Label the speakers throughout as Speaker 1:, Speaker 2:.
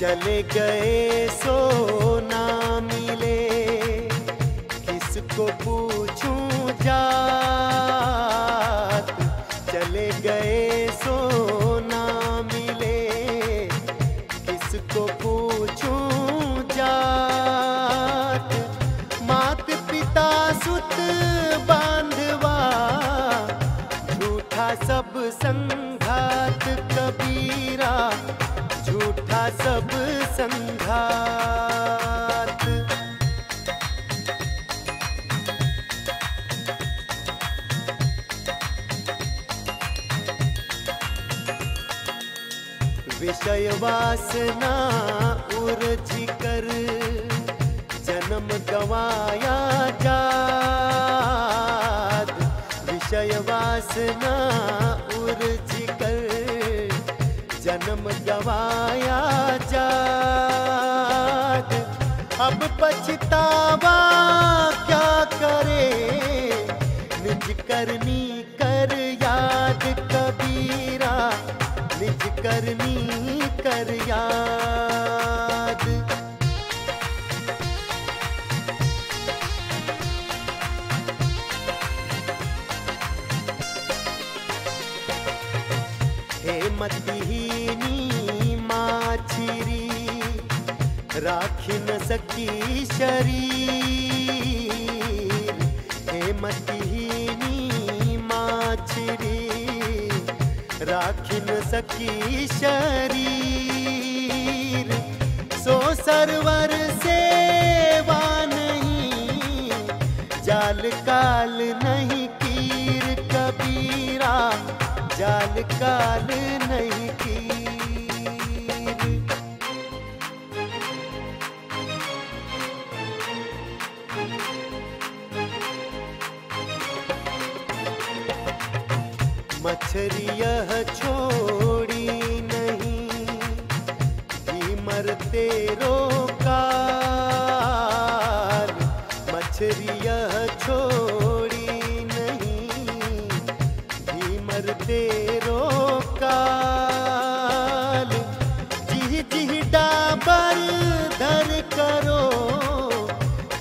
Speaker 1: चले गए सो ना मिले। किसको पूछूँ जात? चले गए सो ना मिले। किसको पूछूँ जात? मात पिता सुत बांधवा। झूठा सब संघात कबीरा। झूठा सब संघात। विषय वासना उर्झी कर जन्म गवाया जात। विषय वासना कर जन्म गवाया जात। अब पछतावा क्या करे? निज करनी कर याद कबीरा। निज करनी कर याद मतिहीनी माछिरी, राखी न सकी शरीर। हे मतिहीनी माछिरी, राखी न सकी शरीर। सो सरवर सेवा नहीं, जाल काल नहीं, कीर कबीरा। जाल काल नहीं कीर मछरी यह छोड़ी नहीं भी मरते रोकार मछरी यह छोड़ी भी मरते रोकाल। जिह जिह डाबर दर करो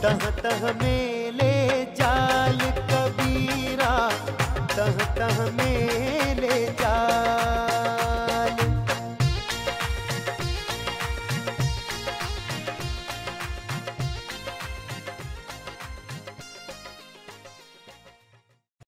Speaker 1: तह तह में